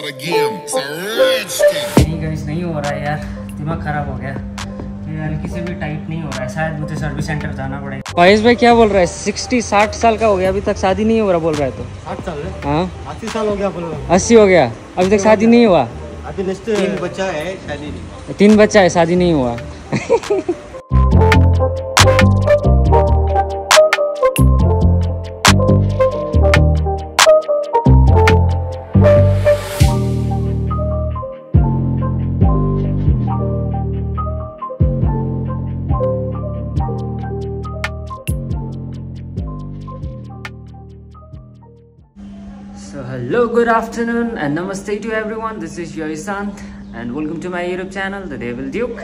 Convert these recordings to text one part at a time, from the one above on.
out again. It's a rich thing. नहीं guys नहीं हो रहा है यार। दिमाग खराब हो गया। हल्की से भी टाइट नहीं हो रहा है। शायद मुझे सर्विस सेंटर जाना पड़ेगा फैज भाई क्या बोल रहा है? सिक्सटी साठ साल का हो गया अभी तक शादी नहीं हो रहा बोल रहा है तो। साठ साल? है। हाँ अस्सी साल हो गया अपन अस्सी हो गया। अभी तक शादी नहीं हुआ? अभी नेक्स्ट तीन बच्चा है शादी नहीं। तीन बच्चा है शादी नहीं हुआ। hello, good afternoon and namaste to everyone. This is your Isant and welcome to my YouTube channel the Devil Duke.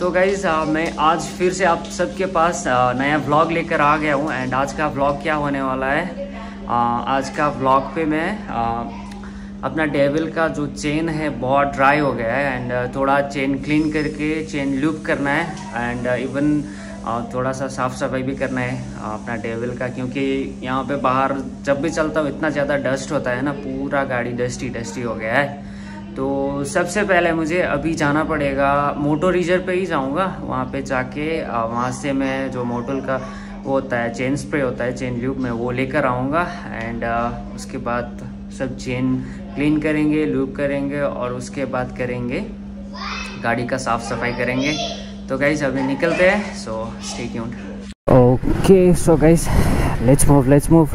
तो गाइज़ मैं आज फिर से आप सबके पास नया व्लॉग लेकर आ गया हूँ एंड आज का व्लॉग क्या होने वाला है आज का व्लॉग पे मैं अपना डेविल का जो चेन है बहुत ड्राई हो गया है एंड थोड़ा चेन क्लीन करके चेन लूप करना है एंड इवन थोड़ा सा साफ़ सफ़ाई भी करना है, अपना टेबल का, क्योंकि यहाँ पे बाहर जब भी चलता हूँ, इतना ज़्यादा डस्ट होता है ना, पूरा गाड़ी डस्टी डस्टी हो गया है। तो सबसे पहले मुझे अभी जाना पड़ेगा मोटो रीजर पे ही जाऊँगा, वहाँ पे जाके वहाँ से मैं जो मोटल का वो होता है चेन स्प्रे होता है चेन लूप में वो लेकर आऊँगा एंड उसके बाद सब चेन क्लीन करेंगे लूप करेंगे और उसके बाद करेंगे, गाड़ी का साफ़ सफ़ाई करेंगे। तो गाइज़ अभी निकलते हैं so stay tuned okay so guys let's move let's move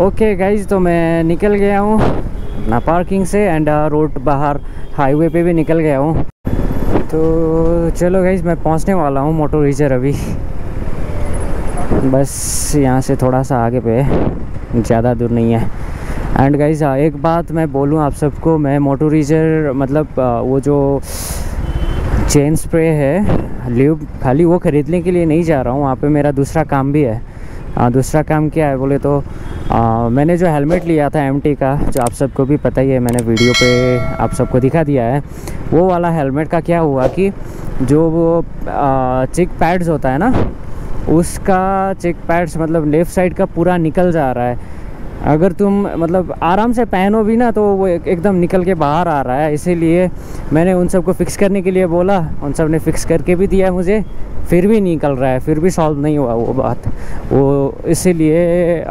okay guys तो मैं निकल गया हूँ अपना पार्किंग से एंड रोड बाहर हाईवे पे भी निकल गया हूँ। तो चलो गाइज़ मैं पहुँचने वाला हूँ मोटो रीजर अभी। बस यहाँ से थोड़ा सा आगे पे ज़्यादा दूर नहीं है। एंड गाइज़ एक बात मैं बोलूँ आप सबको, मैं मोटो रीजर मतलब वो जो चेन स्प्रे है। ल्यूब खाली वो ख़रीदने के लिए नहीं जा रहा हूँ। वहाँ पे मेरा दूसरा काम भी है। आ, दूसरा काम क्या है बोले तो आ, मैंने जो हेलमेट लिया था एमटी का जो आप सबको भी पता ही है मैंने वीडियो पे आप सबको दिखा दिया है वो वाला हेलमेट का क्या हुआ कि जो वो चिक पैड्स होता है ना उसका चिक पैड्स मतलब लेफ़्ट साइड का पूरा निकल जा रहा है। अगर तुम मतलब आराम से पहनो भी ना तो वो एकदम निकल के बाहर आ रहा है। इसीलिए मैंने उन सबको फिक्स करने के लिए बोला। उन सबने फिक्स करके भी दिया मुझे। फिर भी निकल रहा है। फिर भी सॉल्व नहीं हुआ वो बात। वो इसीलिए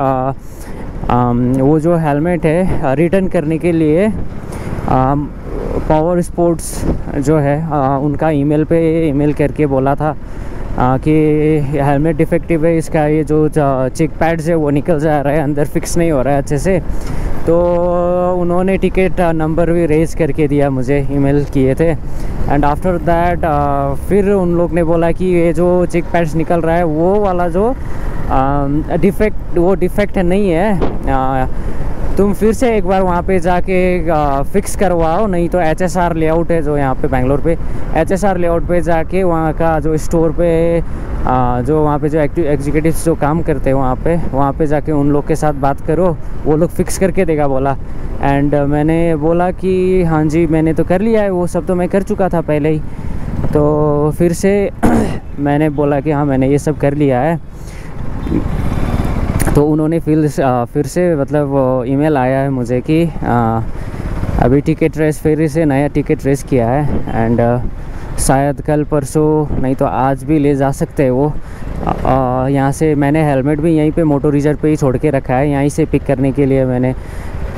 वो जो हेलमेट है रिटर्न करने के लिए आ, पावर स्पोर्ट्स जो है आ, उनका ईमेल पे ईमेल करके बोला था। आ, कि हेलमेट डिफेक्टिव है इसका ये जो चिक पैड्स है वो निकल जा रहा है अंदर फिक्स नहीं हो रहा है अच्छे से। तो उन्होंने टिकट नंबर भी रेज करके दिया मुझे ईमेल किए थे। एंड आफ्टर दैट फिर उन लोग ने बोला कि ये जो चिक पैड्स निकल रहा है वो वाला जो डिफेक्ट वो डिफेक्ट नहीं है आ, तुम फिर से एक बार वहाँ पे जाके फिक्स करवाओ नहीं तो एच एस आर लेआउट है जो यहाँ पे बेंगलोर पे। एच एस आर लेआउट पे जाके वहाँ का जो स्टोर पे आ, जो वहाँ पे जो एक्टिव एग्जीक्यूटिव जो काम करते हैं वहाँ पे वहाँ पे जाके उन लोग के साथ बात करो वो लोग फिक्स करके देगा बोला। एंड मैंने बोला कि हाँ जी मैंने तो कर लिया है वो सब तो मैं कर चुका था पहले ही। तो फिर से मैंने बोला कि हाँ मैंने ये सब कर लिया है। तो उन्होंने फिर फिर से मतलब ईमेल आया है मुझे कि अभी टिकट रेस फिर से नया टिकट रेस किया है एंड शायद कल परसों नहीं तो आज भी ले जा सकते हैं वो। यहाँ से मैंने हेलमेट भी यहीं पे मोटो रिज़र्व पे ही छोड़ के रखा है यहीं से पिक करने के लिए मैंने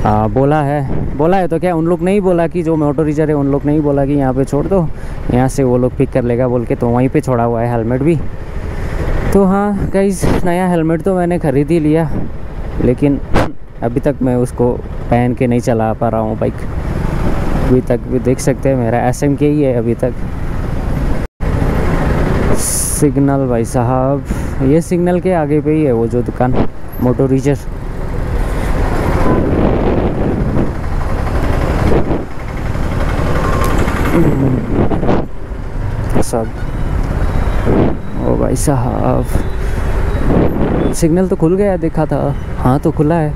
आ, बोला है। बोला है तो क्या उन लोग नहीं बोला कि जो मोटो रिजर है उन लोग नहीं बोला कि यहाँ पे छोड़ दो यहाँ से वो लोग पिक कर लेगा बोल के तो वहीं पे छोड़ा हुआ है हेलमेट भी। तो हाँ कई नया हेलमेट तो मैंने ख़रीद ही लिया, लेकिन अभी तक मैं उसको पहन के नहीं चला पा रहा हूँ बाइक अभी तक भी देख सकते हैं, मेरा एस के ही है अभी तक। सिग्नल भाई साहब, ये सिग्नल के आगे पे ही है वो जो दुकान मोटो रीजर सब। भाई साहब सिग्नल तो खुल गया देखा था। हाँ तो खुला है।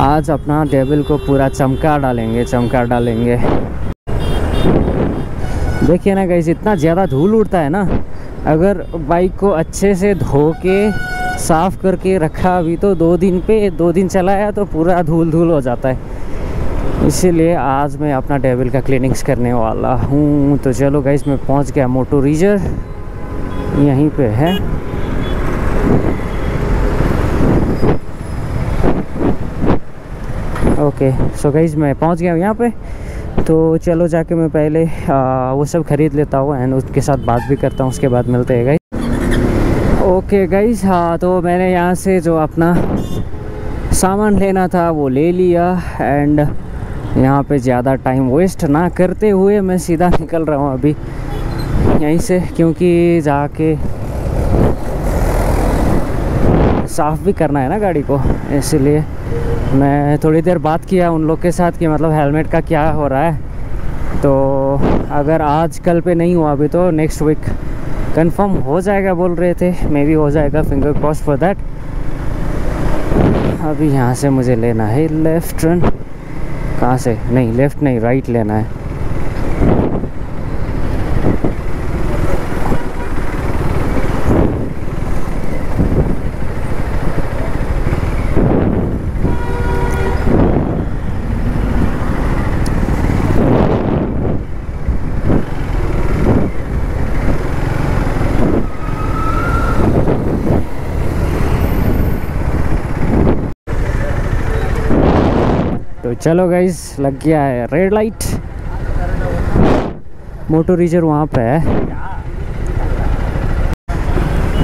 आज अपना टेबल को पूरा चमका डालेंगे चमका डालेंगे। देखिए ना गाइस इतना ज़्यादा धूल उड़ता है ना। अगर बाइक को अच्छे से धो के साफ़ करके रखा अभी तो दो दिन पे, दो दिन चलाया तो पूरा धूल धूल हो जाता है। इसीलिए आज मैं अपना डेविल का क्लीनिंग्स करने वाला हूँ। तो चलो गाइस मैं पहुँच गया मोटो रीजर यहीं पे है। ओके सो गाइज़ मैं पहुँच गया हूँ यहाँ पे। तो चलो जाके मैं पहले आ, वो सब ख़रीद लेता हूँ एंड उसके साथ बात भी करता हूँ उसके बाद मिलते हैं गाइज़ ओके गाइज़ हाँ तो मैंने यहाँ से जो अपना सामान लेना था वो ले लिया एंड यहाँ पे ज़्यादा टाइम वेस्ट ना करते हुए मैं सीधा निकल रहा हूँ अभी यहीं से, क्योंकि जाके साफ़ भी करना है ना गाड़ी को, इसलिए मैं थोड़ी देर बात किया उन लोग के साथ कि मतलब हेलमेट का क्या हो रहा है। तो अगर आज कल पे नहीं हुआ अभी तो नेक्स्ट वीक कंफर्म हो जाएगा बोल रहे थे मे भी हो जाएगा फिंगर क्रॉस फॉर दैट अभी यहाँ से मुझे लेना है लेफ़्ट टर्न कहाँ से? नहीं लेफ़्ट नहीं राइट लेना है। चलो गाइस लग गया है रेड लाइट मोटो रीजर वहाँ पे है.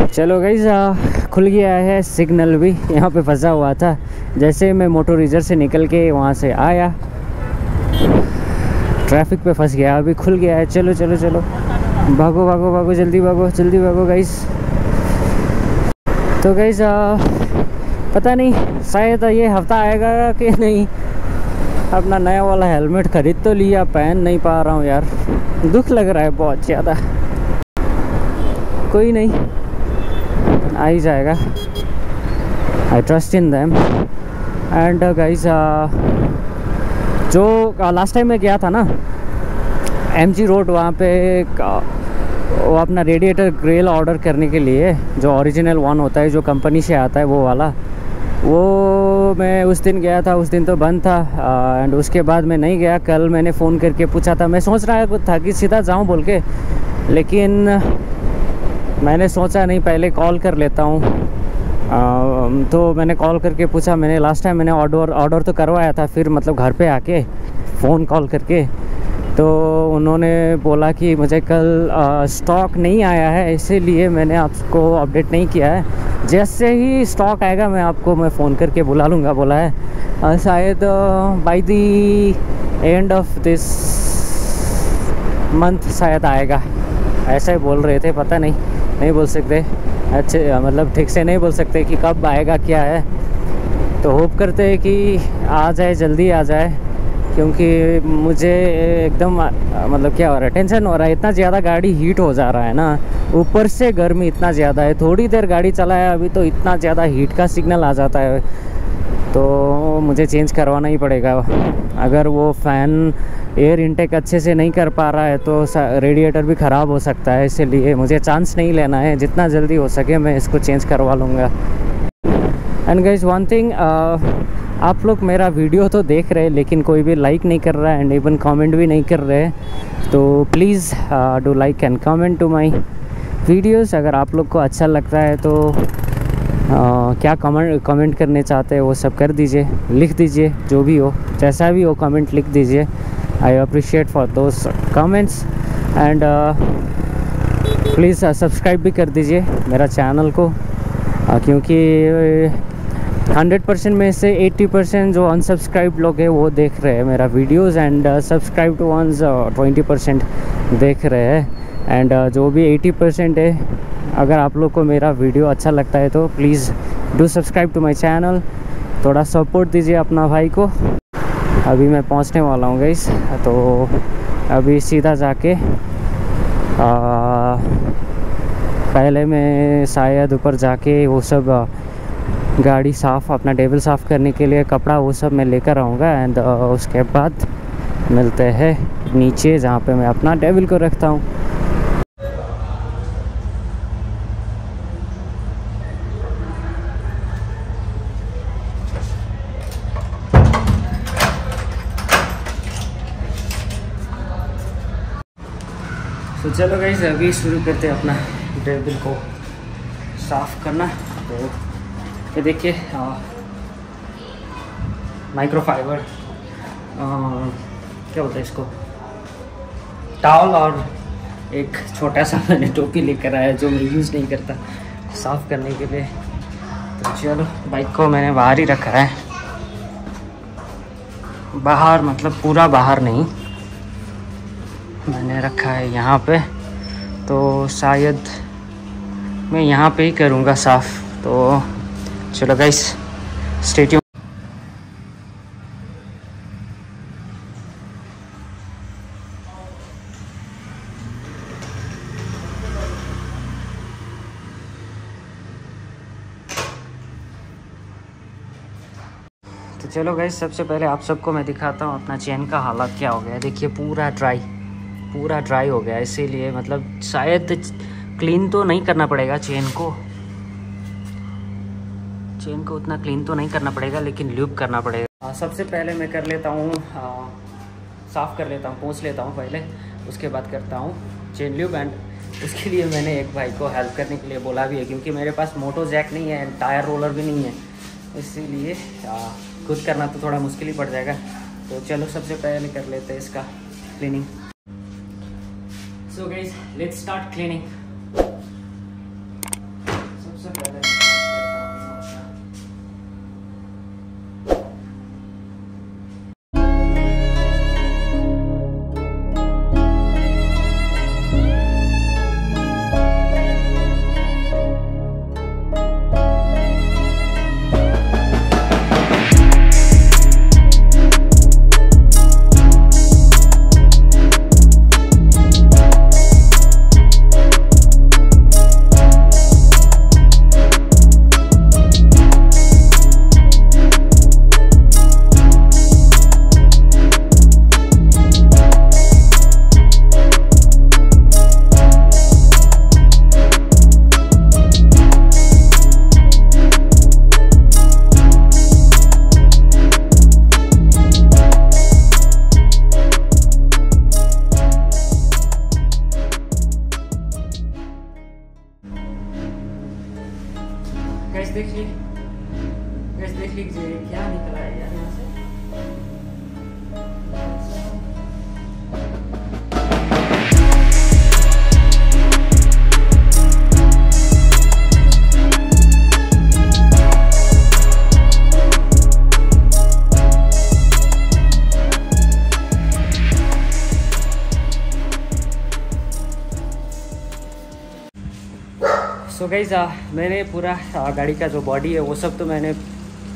चलो गाइस खुल गया है सिग्नल भी. यहाँ पे फंसा हुआ था. जैसे मैं मोटो रीजर से निकल के वहाँ से आया ट्रैफ़िक पे फंस गया. अभी खुल गया है. चलो चलो चलो. भागो भागो भागो, जल्दी भागो जल्दी भागो गाइस तो गाइस पता नहीं, शायद ये हफ़्ता आएगा कि नहीं. अपना नया वाला हेलमेट खरीद तो लिया पहन नहीं पा रहा हूँ यार। दुख लग रहा है बहुत ज़्यादा। कोई नहीं आ ही जाएगा। I trust in them and guys जो लास्ट टाइम मैं गया था ना एम जी रोड वहाँ पे एक, वो अपना रेडिएटर ग्रेल ऑर्डर करने के लिए जो ओरिजिनल वन होता है जो कंपनी से आता है वो वाला वो मैं उस दिन गया था, उस दिन तो बंद था एंड उसके बाद मैं नहीं गया। कल मैंने फ़ोन करके पूछा था। मैं सोच रहा था कि सीधा जाऊँ बोल के, लेकिन मैंने सोचा नहीं, पहले कॉल कर लेता हूँ। तो मैंने कॉल करके पूछा, मैंने लास्ट टाइम मैंने ऑर्डर ऑर्डर तो करवाया था, फिर मतलब घर पे आके फ़ोन कॉल करके तो उन्होंने बोला कि मुझे कल स्टॉक नहीं आया है, इसीलिए मैंने आपको अपडेट नहीं किया है। जैसे ही स्टॉक आएगा, मैं आपको, मैं फ़ोन करके बुला लूँगा, बोला है। शायद by the end of this month शायद आएगा। ऐसा ही बोल रहे थे, पता नहीं नहीं बोल सकते। अच्छे मतलब ठीक से नहीं बोल सकते कि कब आएगा, क्या है। तो होप करते हैं कि आ जाए, जल्दी आ जाए। क्योंकि मुझे एकदम मतलब क्या हो रहा है टेंशन हो रहा है, इतना ज़्यादा गाड़ी हीट हो जा रहा है ना। ऊपर से गर्मी इतना ज़्यादा है, थोड़ी देर गाड़ी चलाया अभी तो इतना ज़्यादा हीट का सिग्नल आ जाता है। तो मुझे चेंज करवाना ही पड़ेगा। अगर वो फ़ैन एयर इंटेक अच्छे से नहीं कर पा रहा है तो रेडिएटर भी ख़राब हो सकता है, इसलिए मुझे चांस नहीं लेना है। जितना जल्दी हो सके मैं इसको चेंज करवा लूँगा। एंड गाइज़ वन थिंग आप लोग मेरा वीडियो तो देख रहे हैं लेकिन कोई भी लाइक नहीं कर रहा है एंड इवन कमेंट भी नहीं कर रहे तो please do like and comment to my videos अगर आप लोग को अच्छा लगता है तो uh, क्या कमेंट कमेंट करने चाहते हैं वो सब कर दीजिए लिख दीजिए जो भी हो जैसा भी हो कमेंट लिख दीजिए। I appreciate for those comments and please subscribe भी कर दीजिए मेरा चैनल को uh, क्योंकि हंड्रेड परसेंट में से एट्टी परसेंट जो अनसब्सक्राइब लोग हैं वो देख रहे हैं मेरा videos and subscribe to once twenty percent देख रहे हैं। एंड uh, जो भी एटी परसेंट है अगर आप लोग को मेरा वीडियो अच्छा लगता है तो please do subscribe to my channel थोड़ा सपोर्ट दीजिए अपना भाई को। अभी मैं पहुँचने वाला हूँ गईस तो अभी सीधा जाके आ, पहले मैं शायद ऊपर जाके वो सब गाड़ी साफ़, अपना टेबल साफ़ करने के लिए, कपड़ा वो सब मैं लेकर आऊँगा एंड uh, उसके बाद मिलते हैं नीचे जहाँ पे मैं अपना टेबल को रखता हूँ। तो चलो गई अभी शुरू करते हैं अपना टेबल को साफ़ करना। तो ये देखिए माइक्रोफाइबर क्या बोलते हैं इसको? टावल और एक छोटा सा मैंने टोपी लेकर आया जो मैं यूज़ नहीं करता, साफ़ करने के लिए। तो चलो बाइक को मैंने बाहर ही रखा है। बाहर मतलब पूरा बाहर नहीं, मैंने रखा है यहाँ पे। तो शायद मैं यहाँ पे ही करूँगा साफ़ तो चलो गाइस स्टेडियम तो चलो गई सबसे पहले आप सबको मैं दिखाता हूँ अपना चेन का हालत क्या हो गया। देखिए पूरा ड्राई पूरा ड्राई हो गया। इसीलिए मतलब शायद क्लीन तो नहीं करना पड़ेगा चेन को। चेन को उतना क्लीन तो नहीं करना पड़ेगा, लेकिन ल्यूब करना पड़ेगा। सबसे पहले मैं कर लेता हूँ साफ़ कर लेता हूँ, पोंछ लेता हूँ पहले, उसके बाद करता हूँ चेन ल्यूब एंड उसके लिए मैंने एक भाई को हेल्प करने के लिए बोला भी है, क्योंकि मेरे पास मोटो जैक नहीं है एंड टायर रोलर भी नहीं है। इसीलिए खुद करना तो थोड़ा मुश्किल ही पड़ जाएगा। तो चलो, सबसे पहले कर लेते हैं इसका cleaning so guys let's start cleaning guys देख ली गैस देख लीजिए क्या निकला है यार यहाँ से? गई मैंने पूरा गाड़ी का जो बॉडी है वो सब तो मैंने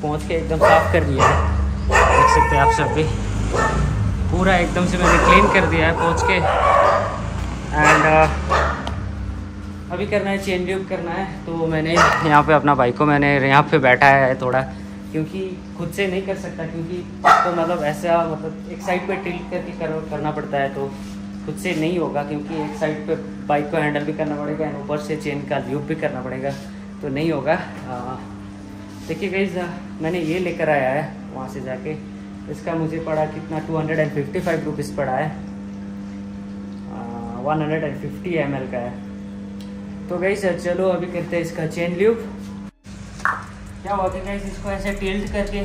पहुँच के एकदम साफ़ कर दिया है। देख सकते हैं आप सब भी। पूरा एकदम से मैंने क्लीन कर दिया है पहुँच के। एंड अभी करना है चेंज ल्यूब करना है तो मैंने यहाँ पे अपना बाइक को मैंने यहाँ पे बैठा है थोड़ा क्योंकि खुद से नहीं कर सकता क्योंकि तो मतलब ऐसा मतलब एक साइड पे टिल्ट करके कर, करना पड़ता है तो खुद से नहीं होगा क्योंकि एक साइड पे बाइक को हैंडल भी करना पड़ेगा एंड ऊपर से चेन का ल्यूब भी करना पड़ेगा तो नहीं होगा। देखिए गई मैंने ये लेकर आया है वहाँ से जाके। इसका मुझे पड़ा कितना? Two hundred and fifty five rupees पड़ा है। One hundred and fifty M L का है। तो गई सर चलो अभी करते हैं इसका चेन ल्यूब क्या कि गई इसको ऐसे टिल्ट करके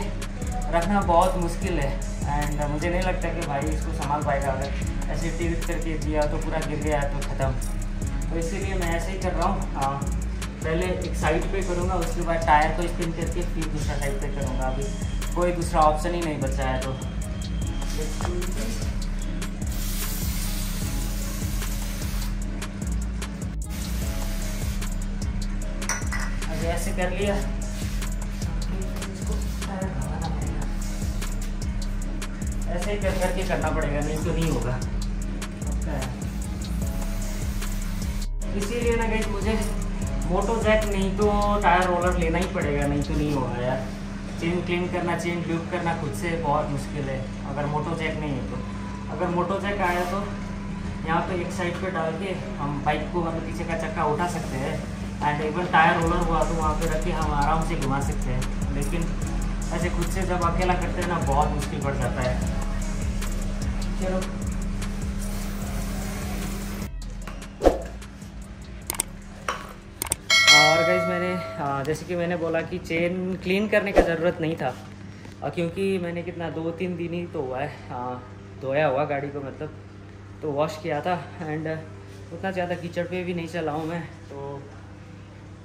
रखना बहुत मुश्किल है। एंड मुझे नहीं लगता कि भाई इसको संभाल पाएगा। अगर ऐसे टिल्ट करके दिया तो पूरा गिर गया तो ख़त्म। तो इसीलिए मैं ऐसे ही कर रहा हूँ। हाँ पहले एक साइड पे करूँगा, उसके बाद टायर को स्पिन करके फिर दूसरा साइड पे करूँगा। अभी कोई दूसरा ऑप्शन ही नहीं बचा है तो। ऐसे कर लिया। ऐसे ही कर करके करना पड़ेगा, नहीं तो नहीं होगा। इसीलिए ना गई मुझे मोटो जैक नहीं तो टायर रोलर लेना ही पड़ेगा, नहीं तो नहीं होगा यार। चेन क्लीन करना चेन ट्यूब करना खुद से बहुत मुश्किल है, अगर मोटो जैक नहीं है तो। अगर मोटो जैक आया तो यहाँ पे एक साइड पे डाल के हम बाइक को मतलब पीछे का चक्का उठा सकते हैं। एंड इवन टायर रोलर हुआ तो वहाँ पे रख के हम आराम से घुमा सकते हैं। लेकिन ऐसे खुद से जब अकेला करते हैं ना, बहुत मुश्किल पड़ जाता है। चलो। और मैंने जैसे कि मैंने बोला कि चेन क्लीन करने का ज़रूरत नहीं था। और क्योंकि मैंने कितना दो तीन दिन ही तो हुआ है। धोया हुआ गाड़ी को मतलब तो वॉश किया था। एंड उतना ज़्यादा कीचड़ पे भी नहीं चला हूँ मैं तो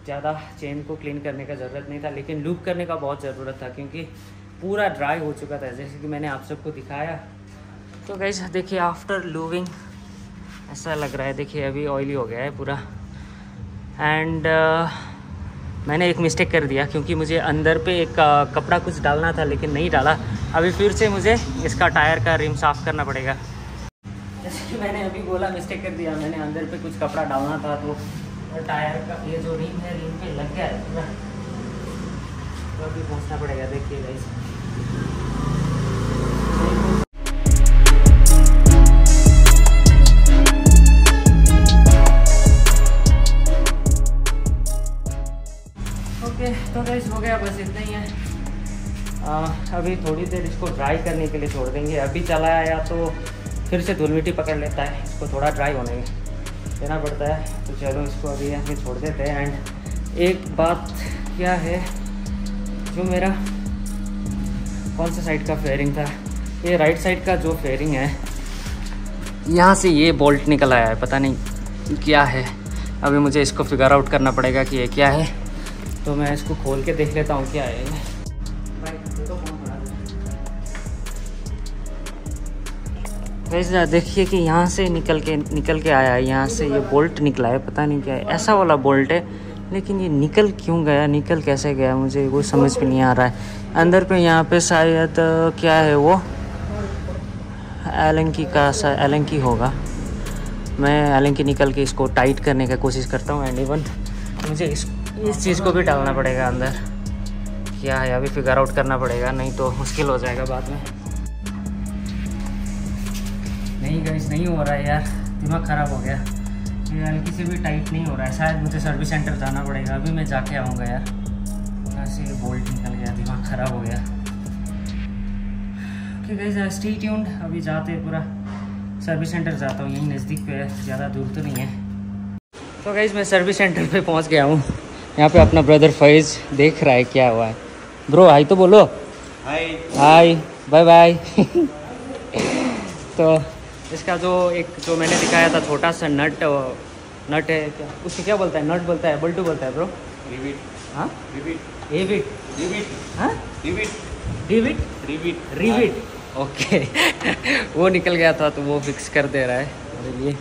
ज़्यादा चेन को क्लीन करने का ज़रूरत नहीं था लेकिन लूप करने का बहुत ज़रूरत था क्योंकि पूरा ड्राई हो चुका था जैसे कि मैंने आप सबको दिखाया। तो गाइज़ देखिए आफ्टर लूविंग ऐसा लग रहा है देखिए अभी ऑयली हो गया है पूरा। एंड मैंने एक मिस्टेक कर दिया क्योंकि मुझे अंदर पे एक uh, कपड़ा कुछ डालना था लेकिन नहीं डाला। अभी फिर से मुझे इसका टायर का रिम साफ़ करना पड़ेगा। जैसे कि मैंने अभी बोला मिस्टेक कर दिया मैंने अंदर पे कुछ कपड़ा डालना था तो टायर का ये जो रिम है रिम पे लग गया है पूरा। तो अभी पहुँचना पड़ेगा देखिए गाइस ओके तो गाइस हो गया बस इतना ही है। आ, अभी थोड़ी देर इसको ड्राई करने के लिए छोड़ देंगे। अभी चला आया तो फिर से धूल मिट्टी पकड़ लेता है इसको थोड़ा ड्राई होने में। देना पड़ता है। तो चलो इसको अभी यहाँ पे छोड़ देते हैं। एंड एक बात क्या है, जो मेरा कौन सा साइड का फेयरिंग था? ये राइट साइड का जो फेयरिंग है, यहाँ से ये बोल्ट निकल आया है। पता नहीं क्या है। अभी मुझे इसको फिगर आउट करना पड़ेगा कि ये क्या है। तो मैं इसको खोल के देख लेता हूँ, क्या है देखिए कि यहाँ से निकल के निकल के आया है यहाँ से ये बोल्ट निकला है, पता नहीं क्या है। ऐसा वाला बोल्ट है, लेकिन ये निकल क्यों गया, निकल कैसे गया, मुझे वो समझ में नहीं आ रहा है। अंदर पे यहाँ पे शायद, क्या है वो? एलंकी का एलंकी होगा। मैं एलंकी निकल के इसको टाइट करने का कोशिश करता हूँ एंड इवन मुझे इस इस चीज़ को भी डालना पड़ेगा अंदर। क्या है, अभी फिगर आउट करना पड़ेगा, नहीं तो मुश्किल हो जाएगा बाद में। गाइस नहीं हो रहा है यार। दिमाग ख़राब हो गया। ये हल्की से भी टाइट नहीं हो रहा है। शायद मुझे सर्विस सेंटर जाना पड़ेगा। अभी मैं जाके आऊँगा यार। यहाँ से बोल्ट निकल गया। दिमाग ख़राब हो गया। ओके गाइस स्टे ट्यून्ड अभी जाते हैं पूरा। सर्विस सेंटर जाता हूँ। यहीं नज़दीक पे है। ज़्यादा दूर तो नहीं है। तो गाइस मैं सर्विस सेंटर पे पहुँच गया हूँ। यहाँ पे अपना ब्रदर फैज़ देख रहा है क्या हुआ है। ब्रो हाई तो बोलो। हाय हाय बाय बाय तो इसका जो एक जो मैंने दिखाया था छोटा सा नट नट है क्या? उसको क्या बोलता है? नट बोलता है बल्टू बोलता है ब्रो रिविट हाँ? रिविट एविट रिविट हाँ? रिविट रिविट रिविट रिविट ओके वो निकल गया था तो वो फिक्स कर दे रहा है। मेरे लिए।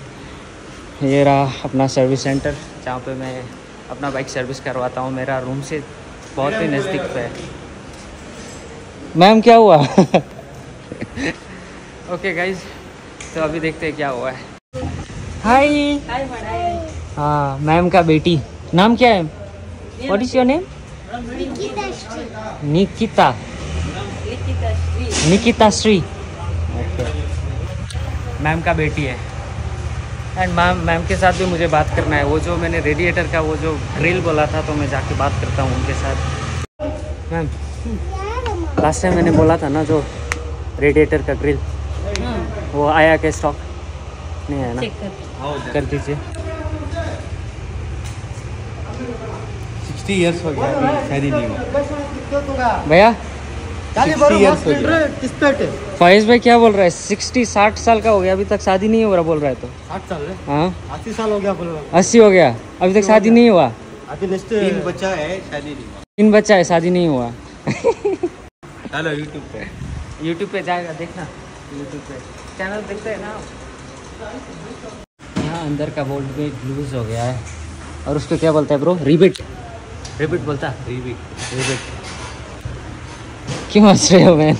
ये रहा अपना सर्विस सेंटर जहाँ पे मैं अपना बाइक सर्विस करवाता हूँ। मेरा रूम से बहुत ही नज़दीक पे है। मैम क्या हुआ? ओके गाइज़ तो अभी देखते हैं क्या हुआ है। हाय हाँ मैम का बेटी। नाम क्या है? What is your name Nikita. Nikita Shri ma'am का बेटी है। एंड मैम मैम के साथ भी मुझे बात करना है। वो जो मैंने रेडिएटर का वो जो ग्रिल बोला था तो मैं जाके बात करता हूँ उनके साथ। मैम लास्ट टाइम मैंने बोला था ना जो रेडिएटर का ग्रिल वो आया क्या स्टॉक नहीं आया ना? कर दीजिए। सिक्सटी ईयर्स हो गया अभी नहीं हुआ भैया? हो फैज भाई क्या बोल रहा है? सिक्सटी साठ साल का हो गया अभी तक शादी नहीं हो रहा बोल रहा है तो। साठ साल हाँ? अस्सी साल हो गया बोलो अस्सी हो गया अभी तक शादी नहीं हुआ। अभी नेक्स्ट तीन बच्चा है शादी नहीं हुआ। तीन बच्चा है शादी नहीं हुआ। चलो यूट्यूब पे। यूट्यूब पे जाएगा देखना। यूट्यूब पे। चैनल देखते हैं ना यहाँ अंदर का बोल्ट भी लूज हो गया है। और उसको क्या बोलता है ब्रो रिबिट रिबिट बोलता है। रिविट रिबिट क्यों हंस रहे हो मैन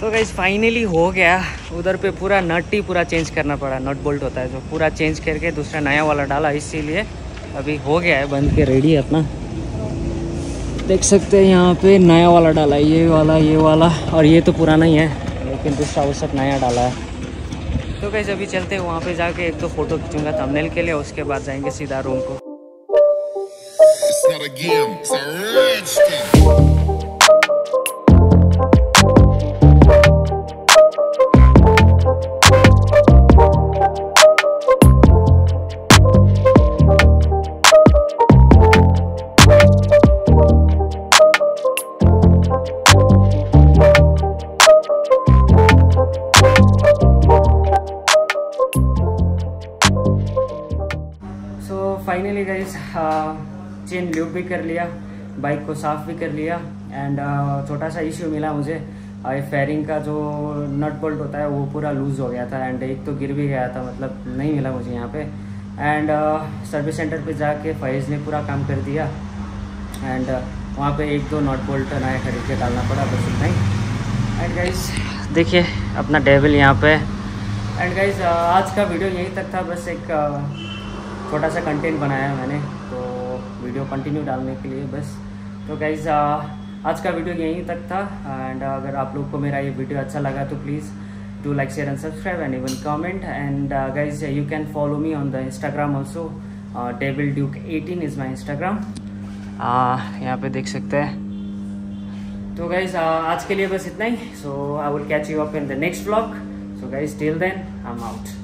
तो गैस फाइनली हो गया। उधर पे पूरा नट ही पूरा चेंज करना पड़ा। नट बोल्ट होता है जो। पूरा चेंज करके दूसरा नया वाला डाला। इसीलिए अभी हो गया है। बंद के रेडी है अपना। देख सकते हैं यहाँ पे नया वाला डाला है, ये वाला ये वाला, और ये तो पुराना ही है, लेकिन दूसरा वो सब नया डाला है। तो कैसे अभी चलते हैं, वहाँ पे जाके एक तो फ़ोटो खींचूँगा थंबनेल के लिए, उसके बाद जाएँगे सीधा रूम को। भी कर लिया बाइक को साफ़ भी कर लिया एंड छोटा सा इश्यू मिला मुझे फेयरिंग का जो नट बोल्ट होता है वो पूरा लूज हो गया था एंड एक तो गिर भी गया था मतलब नहीं मिला मुझे यहाँ पे एंड सर्विस सेंटर पे जाके फैज़ ने पूरा काम कर दिया एंड uh, वहाँ पे एक दो नट बोल्ट नया खरीद के डालना पड़ा बस इतना ही। एंड गाइज़ देखिए अपना टेबल यहाँ पे। एंड गाइस आज का वीडियो यहीं तक था बस एक छोटा सा कंटेंट बनाया मैंने। वीडियो कंटिन्यू डालने के लिए बस। तो गाइज़ आज का वीडियो यहीं तक था। एंड अगर आप लोग को मेरा ये वीडियो अच्छा लगा तो please do like share and subscribe and even comment and guys you can follow me on the Instagram also Devil Duke 18 is my Instagram यहाँ पे देख सकते हैं। तो गाइज़ आज के लिए बस इतना ही। So I will catch you up in the next blog so guys till then I am out